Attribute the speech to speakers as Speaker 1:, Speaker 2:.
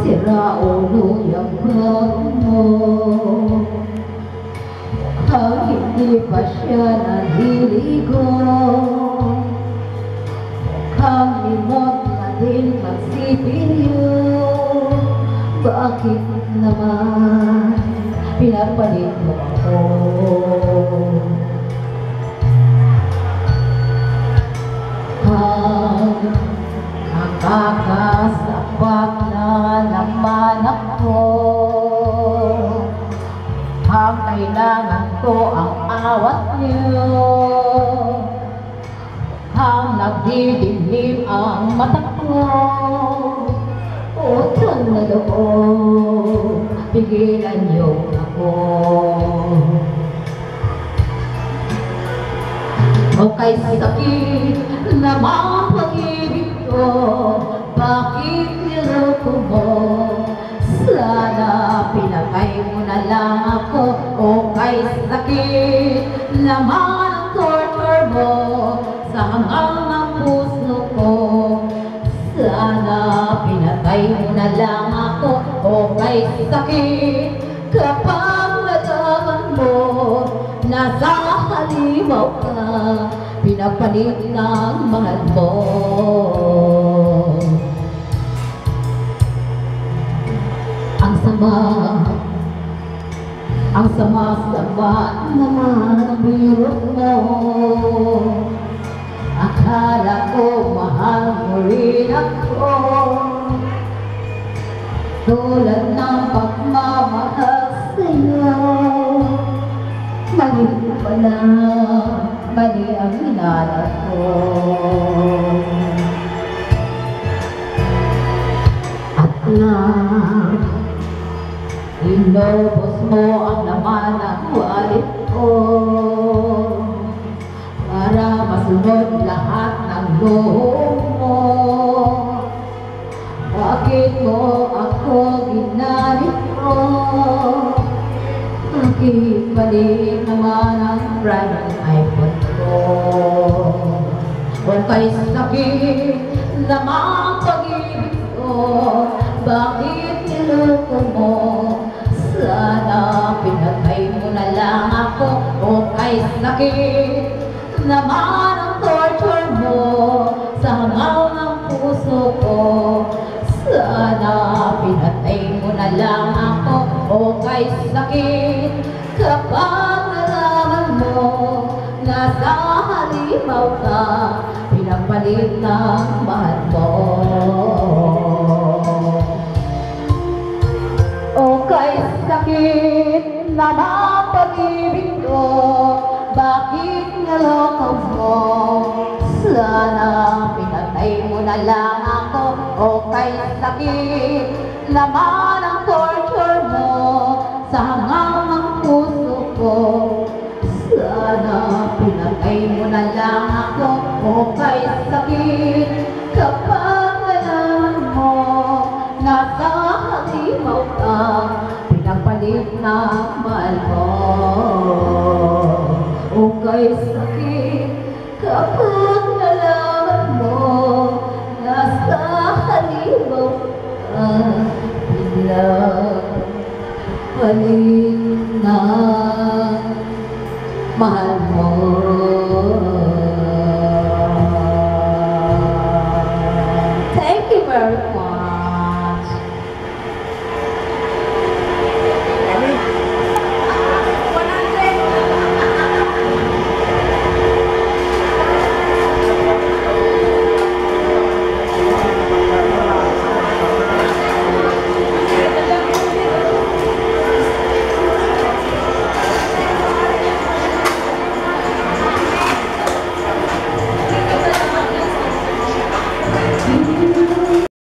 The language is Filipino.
Speaker 1: sira ulo yung vlog mo Ang hindi pa siya naliligo Kamimot na din magsipilyo Bakit naman pinapalit mo ako ang awat niyo Ang nagdidilim ang mata ko Utang na loob Pigilan niyo ako O kay sakit na mga pag-ibig ko Bakit niloko mo? Na lang ako O kay sakit kapag nalaman mo. Nasa halimaw ka Pinapalit ng mahal mo. Ang sama Ang sama-sama naman ang biro mo. Akala ko mahal mo rin ako Tulad ng pagmamahal sa'yo. Mali pala, mali ang hinala ko private iPhone ko? Kung kay sakit na mga pag-ibig ko. Bakit niloko mo? Sana pinatay mo na lang ako. O kay sakit naman ang torture mo. Sa hangaw ng puso ko. Sana pinatay mo na lang ako. O kay sakit Kapag halimaw ka Pinapalit ng mahal mo O kay sakit na mga pag-ibig ko Bakit naloko mo? Sana pinatay mo na lang ako O kay sakit naman ang torture ako O kay sakit kapag nalaman mo Nasa halimaw ka Pinapalit ng mahal mo O kay sakit Kapag nalaman mo Nasa halimaw ka Pinapalit ng mahal mo